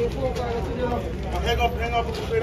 Hang up, hang up, straight